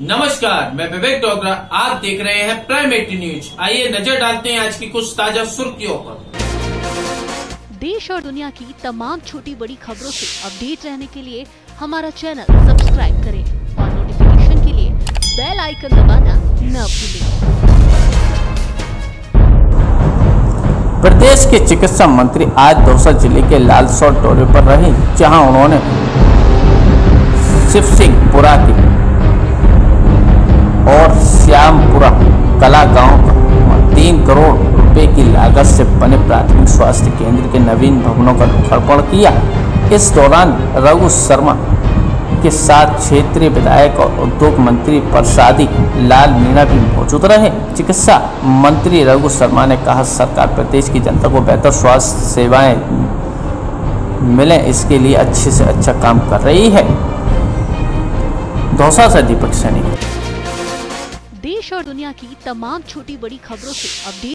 नमस्कार मैं विवेक डोगरा आप देख रहे हैं प्राइम एटी न्यूज़ आइए नज़र डालते हैं आज की कुछ ताज़ा सुर्खियों पर। देश और दुनिया की तमाम छोटी बड़ी खबरों से अपडेट रहने के लिए हमारा चैनल सब्सक्राइब करें और नोटिफिकेशन के लिए बेल आइकन दबाना न भूलें। प्रदेश के चिकित्सा मंत्री आज दौसा ज़िले के लालसौर दौरे पर रहे जहाँ उन्होंने शिव सिंहपुरा के कला गाँव का तीन करोड़ रुपए की लागत से बने प्राथमिक स्वास्थ्य केंद्र के नवीन भवनों का लोकार्पण किया। इस दौरान रघु शर्मा के साथ क्षेत्रीय विधायक और उद्योग मंत्री प्रसादी लाल मीणा भी मौजूद रहे। चिकित्सा मंत्री रघु शर्मा ने कहा, सरकार प्रदेश की जनता को बेहतर स्वास्थ्य सेवाएँ मिलें, इसके लिए अच्छे से अच्छा काम कर रही है। दौसा से दीपक सैनी। देश और दुनिया की तमाम छोटी बड़ी खबरों से अपडेट